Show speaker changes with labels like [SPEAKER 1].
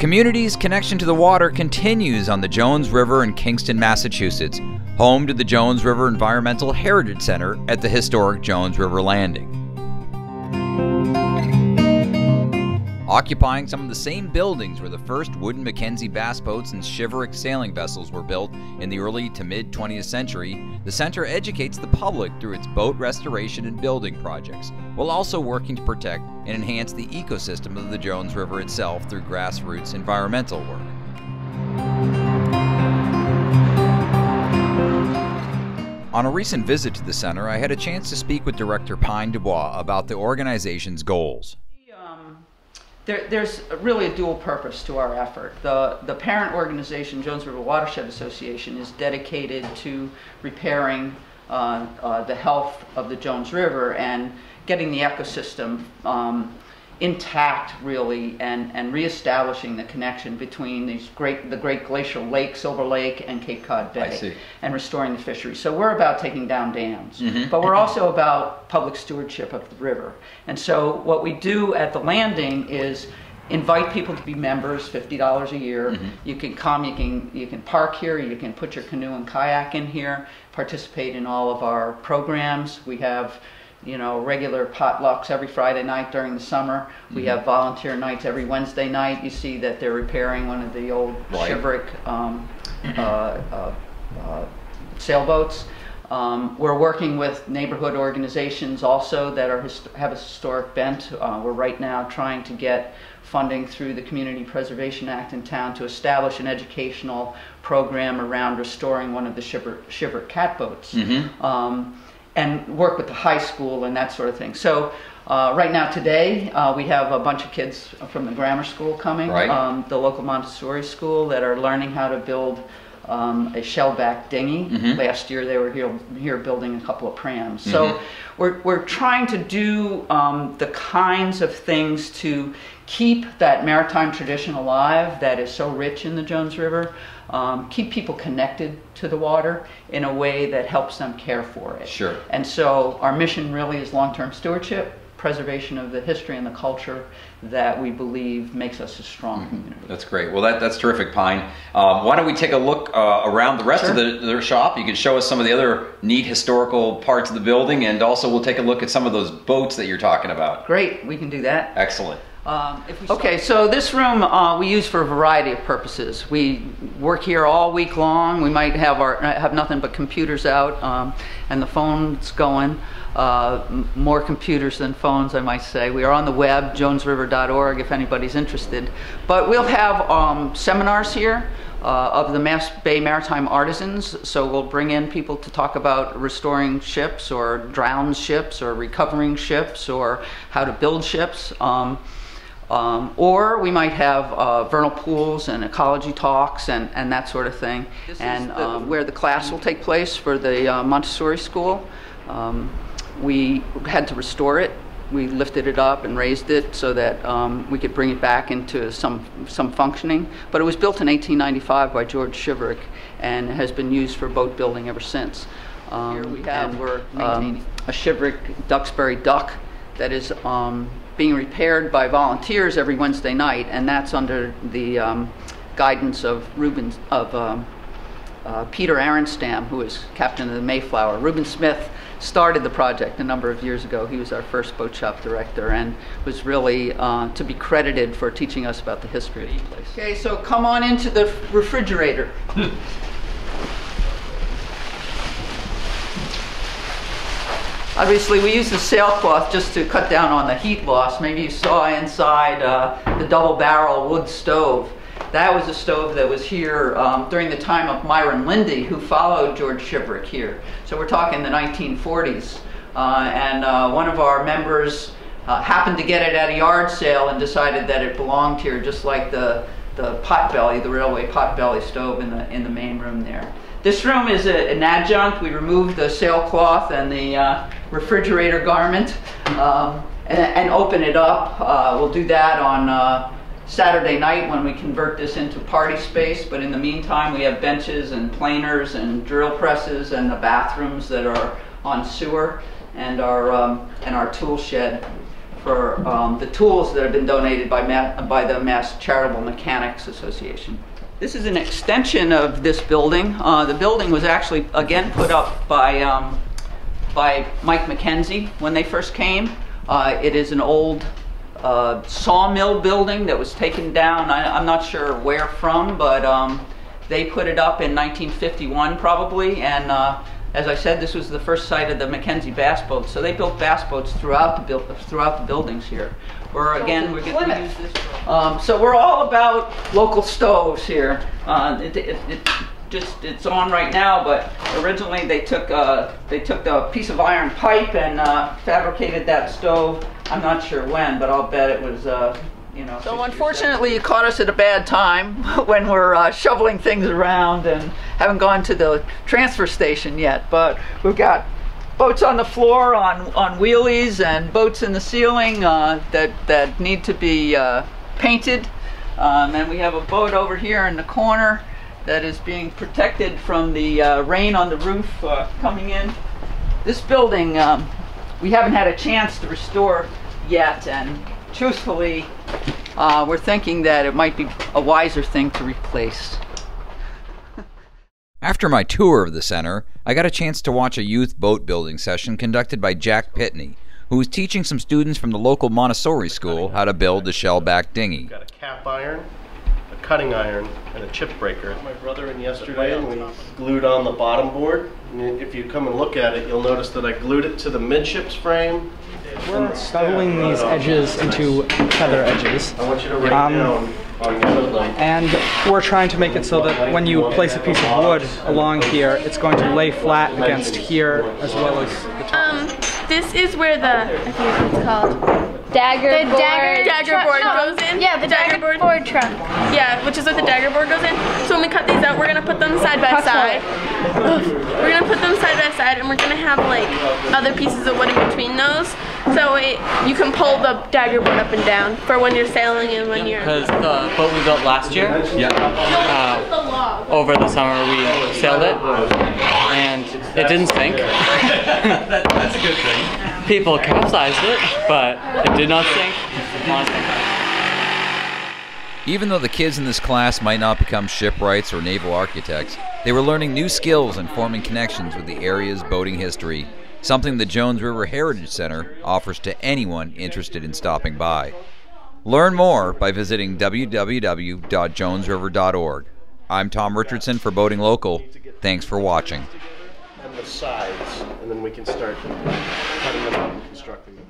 [SPEAKER 1] community's connection to the water continues on the Jones River in Kingston, Massachusetts, home to the Jones River Environmental Heritage Center at the historic Jones River Landing. Occupying some of the same buildings where the first wooden Mackenzie bass boats and shiverick sailing vessels were built in the early to mid 20th century, the center educates the public through its boat restoration and building projects, while also working to protect and enhance the ecosystem of the Jones River itself through grassroots environmental work. On a recent visit to the center, I had a chance to speak with Director Pine Dubois about the organization's goals.
[SPEAKER 2] There, there's really a dual purpose to our effort. The, the parent organization, Jones River Watershed Association, is dedicated to repairing uh, uh, the health of the Jones River and getting the ecosystem um, intact really and, and reestablishing the connection between these great the great glacial lake, Silver Lake and Cape Cod Bay and restoring the fisheries. So we're about taking down dams, mm-hmm. but we're also about public stewardship of the river. And so what we do at the landing is invite people to be members $50 a year mm-hmm. you can come you can you can park here you can put your canoe and kayak in here participate in all of our programs we have you know, regular potlucks every Friday night during the summer. We mm-hmm. have volunteer nights every Wednesday night. You see that they're repairing one of the old right. shiverick um, uh, uh, uh, sailboats. Um, we're working with neighborhood organizations also that are have a historic bent. Uh, we're right now trying to get funding through the Community Preservation Act in town to establish an educational program around restoring one of the shiver, shiverick catboats. Mm-hmm. Um, and work with the high school and that sort of thing. So uh, right now today uh, we have a bunch of kids from the grammar school coming,
[SPEAKER 1] right.
[SPEAKER 2] um, the local Montessori school that are learning how to build um, a shellback dinghy. Mm-hmm. Last year they were here, here building a couple of prams. Mm-hmm. So we're, we're trying to do um, the kinds of things to keep that maritime tradition alive that is so rich in the Jones River um, keep people connected to the water in a way that helps them care for it.
[SPEAKER 1] Sure.
[SPEAKER 2] And so our mission really is long-term stewardship, preservation of the history and the culture that we believe makes us a strong mm-hmm. community.
[SPEAKER 1] That's great. Well, that, that's terrific, Pine. Um, why don't we take a look uh, around the rest sure. of the, the, shop? You can show us some of the other neat historical parts of the building, and also we'll take a look at some of those boats that you're talking about.
[SPEAKER 2] Great, we can do that.
[SPEAKER 1] Excellent.
[SPEAKER 2] Um, okay, so this room uh, we use for a variety of purposes. We work here all week long. We might have our have nothing but computers out um, and the phones going. Uh, more computers than phones, I might say. We are on the web, jonesriver.org, if anybody's interested. But we'll have um, seminars here. Uh, of the Mass Bay Maritime Artisans. So we'll bring in people to talk about restoring ships or drowned ships or recovering ships or how to build ships. Um, um, or we might have uh, vernal pools and ecology talks and, and that sort of thing. This and the, um, where the class will take place for the uh, Montessori school. Um, we had to restore it. We lifted it up and raised it so that um, we could bring it back into some, some functioning. But it was built in 1895 by George Shiverick and has been used for boat building ever since. Um, Here we have and we're um, a Shiverick Duxbury duck that is um, being repaired by volunteers every Wednesday night, and that's under the um, guidance of Reuben of um, uh, Peter Arenstam, who is captain of the Mayflower. Reuben Smith started the project a number of years ago. He was our first boat shop director and was really uh, to be credited for teaching us about the history of the place. Okay, so come on into the refrigerator. Obviously, we use the sailcloth just to cut down on the heat loss. Maybe you saw inside uh, the double barrel wood stove. That was a stove that was here um, during the time of Myron Lindy, who followed George Shiverick here. So we're talking the 1940s. Uh, and uh, one of our members uh, happened to get it at a yard sale and decided that it belonged here, just like the, the pot belly, the railway pot belly stove in the, in the main room there. This room is a, an adjunct. We removed the sailcloth and the uh, refrigerator garment um, and, and, open it up. Uh, we'll do that on uh, Saturday night when we convert this into party space. But in the meantime, we have benches and planers and drill presses and the bathrooms that are on sewer and our, um, and our tool shed for um, the tools that have been donated by, Ma- by the Mass Charitable Mechanics Association. This is an extension of this building. Uh, the building was actually again put up by um, by Mike McKenzie when they first came. Uh, it is an old uh, sawmill building that was taken down. I, I'm not sure where from, but um, they put it up in 1951 probably. And uh, as I said, this was the first site of the Mackenzie bass boats. So they built bass boats throughout the throughout the buildings here. Or again, we're going to use this. Um, so we're all about local stoves here. Uh, it, it, it just it's on right now, but originally they took uh, they took a piece of iron pipe and uh, fabricated that stove. I'm not sure when, but I'll bet it was. Uh, you know, so unfortunately, you caught us at a bad time when we're uh, shoveling things around and haven't gone to the transfer station yet. But we've got boats on the floor on, on wheelies and boats in the ceiling uh, that, that need to be uh, painted. Um, and we have a boat over here in the corner that is being protected from the uh, rain on the roof uh, coming in. This building um, we haven't had a chance to restore yet, and truthfully, uh, we're thinking that it might be a wiser thing to replace.
[SPEAKER 1] After my tour of the center, I got a chance to watch a youth boat building session conducted by Jack Pitney, who was teaching some students from the local Montessori school how to build a shell-back dinghy.
[SPEAKER 3] Got a cap iron, a cutting iron, and a chip breaker. My brother in yesterday, and we glued on the bottom board. And if you come and look at it, you'll notice that I glued it to the midships frame.
[SPEAKER 4] We're beveling these edges into feather edges.
[SPEAKER 3] I want you to write
[SPEAKER 4] Um,
[SPEAKER 3] down on one of them.
[SPEAKER 4] And we're trying to make it so that when you place a piece of wood along here, it's going to lay flat against here as well as the top.
[SPEAKER 5] Um, this is where the I forget what it's called.
[SPEAKER 6] Dagger
[SPEAKER 5] The
[SPEAKER 6] board.
[SPEAKER 5] dagger dagger board
[SPEAKER 6] no,
[SPEAKER 5] goes in.
[SPEAKER 6] Yeah, the dagger,
[SPEAKER 5] board.
[SPEAKER 6] board trunk.
[SPEAKER 5] Yeah, which is what the dagger board goes in. So when we cut these out, we're gonna put them side by side. Ugh. We're gonna put them side by side, and we're gonna have like other pieces of wood in between those. So it, you can pull the dagger board up and down for when you're sailing and when you're.
[SPEAKER 7] Because the boat we built last year, uh, over the summer we sailed it, and it didn't sink. That's a good thing. People capsized it, but it did not sink.
[SPEAKER 1] Even though the kids in this class might not become shipwrights or naval architects, they were learning new skills and forming connections with the area's boating history, something the Jones River Heritage Center offers to anyone interested in stopping by. Learn more by visiting www.jonesriver.org. I'm Tom Richardson for Boating Local. Thanks for watching.
[SPEAKER 3] And the sides, and then we can start cutting them and constructing them.